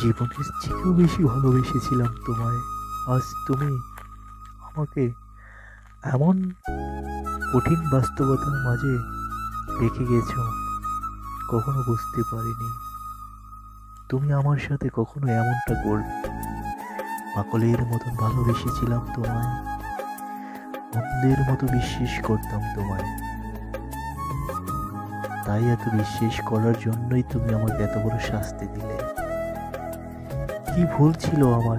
জীবনের চেয়েও বেশি ভালোবেসেছিলাম তোমায়। আজ তুমি আমাকে এমন কঠিন বাস্তবতার মাঝে রেখে গেছ, কখনো বুঝতে পারিনি। তুমি আমার সাথে কখনো এমনটা করবে পাগলের মতন ভালোবেসেছিলাম তোমায়। অন্ধের মতো বিশ্বাস করতাম তোমায়। তাই এত বিশ্বাস করার জন্যই তুমি আমাকে এত বড় শাস্তি দিলে। কি ভুল ছিল আমার?